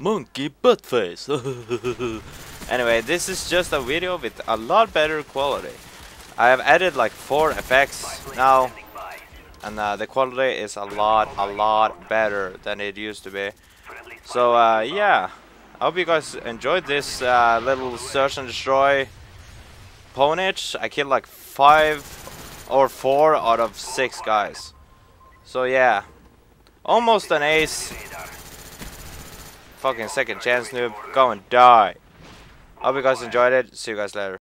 Monkey butt face. anyway, this is just a video with a lot better quality. I have added like four effects now, and uh, the quality is a lot, a lot better than it used to be. So uh, yeah, I hope you guys enjoyed this uh, little search and destroy pwnage. I killed like five or four out of six guys. So yeah, almost an ace. Fucking second chance noob. Go and die. Hope you guys enjoyed it. See you guys later.